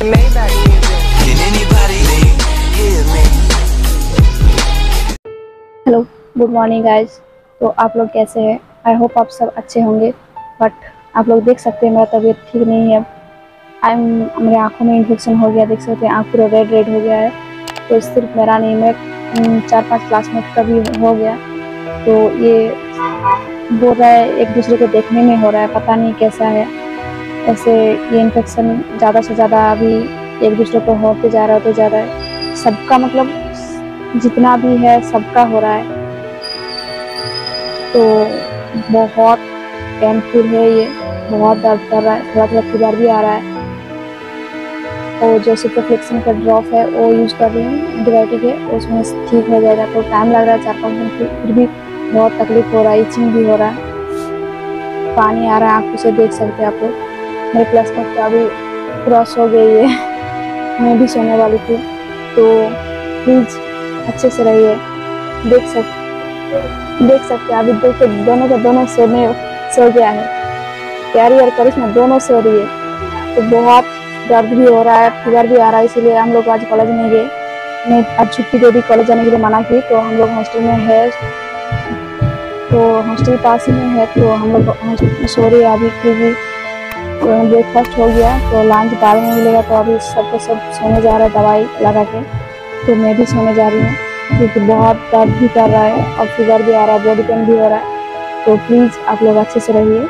Hello good morning guys तो आप लोग कैसे हैं? आई होप आप सब अच्छे होंगे बट आप लोग देख सकते हैं मेरा तबीयत ठीक नहीं है आई मेरे आँखों में इन्फेक्शन हो गया, देख सकते हैं, आँख पूरा रेड रेड हो गया है। तो सिर्फ़ मेरा नहीं, मैं चार पाँच क्लासमेट का भी हो गया। तो ये बोल रहा है, एक दूसरे को देखने में हो रहा है, पता नहीं कैसा है। ऐसे ये इन्फेक्शन ज़्यादा से ज़्यादा अभी एक दूसरे को होते जा रहा होते जा रहा है सबका मतलब जितना भी है सबका हो रहा है। तो बहुत पेनफुल है ये, बहुत दर्द कर रहा है थोड़ा थोड़ा फीवर भी आ रहा है। और जो सिप्रोफ्लेक्सन का ड्रॉप है वो यूज़ कर रही हूँ एंटीबायोटिक है उसमें ठीक हो जाएगा तो टाइम लग रहा है चार पाँच दिन फिर फिर भी बहुत तकलीफ़ हो रहा है इचिंग भी हो रहा है। पानी आ रहा है, आँखों से देख सकते हैं आप लोग। मेरे प्लस में तो अभी क्रॉस हो गई है। मैं भी सोने वाली थी। तो प्लीज़ अच्छे से रहिए। देख सक देख सकते अभी देखो दोनों का दोनों सोने सो गया है। प्यारी और करिश्मा दोनों सो रही है। तो बहुत दर्द भी हो रहा है, फीवर भी आ रहा है, इसीलिए हम लोग आज कॉलेज नहीं गए। मैं आज छुट्टी दे दी कॉलेज जाने के लिए मना की तो हम लोग हॉस्टल में है। तो हॉस्टल पास ही में है तो हम लोग सो रहे हैं अभी, क्योंकि ब्रेकफास्ट हो गया तो लंच बाद में मिलेगा तो अभी सबको सब सोने जा रहा है दवाई लगा के तो मैं भी सोने जा रही हूँ, क्योंकि बहुत दर्द भी कर रहा है और फीवर भी आ रहा है बॉडी पेन भी हो रहा है तो प्लीज़ आप लोग अच्छे से रहिए।